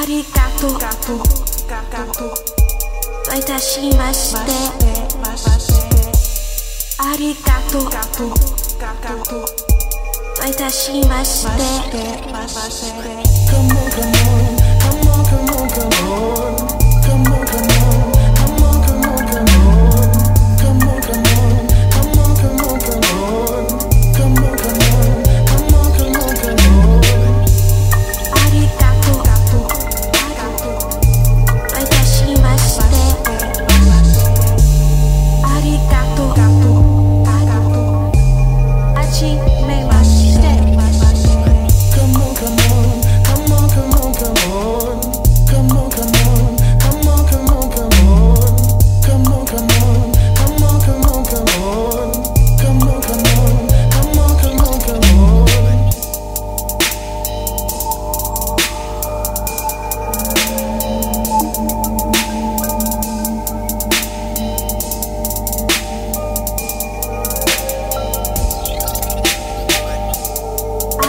ありがとう。私ましてありがとう。私まして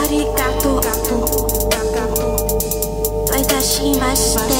りがとういたしまして